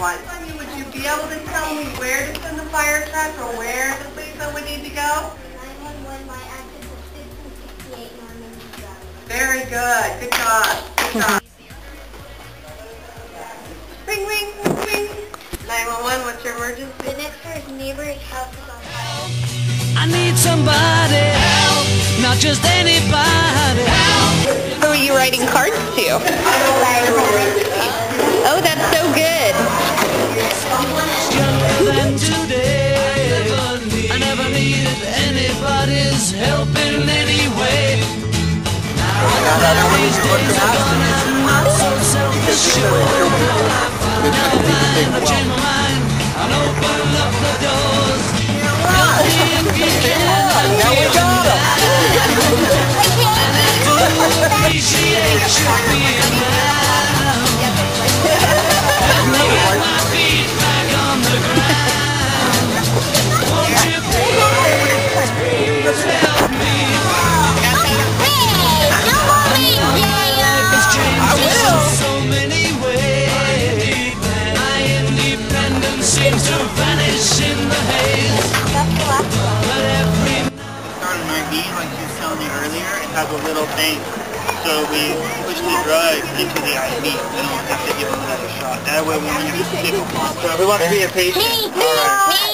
one. Would you be able to tell me where to send the fire truck or where the police would need to go? 911, my address is 1568 Norman Very good. Good job. Good job. Ring, ring, ring. 911, what's your emergency? The next door's neighbor's house is on fire. I need somebody help, not just anybody help. Who are you writing cards to? Needed anybody's help in any way. Now these days are gone, I'm not so self-assured. Has a little tank. So we push the drugs into the IV. We don't have to give them another shot. That way we don't have to stick. So who wants to be a patient? Me, me.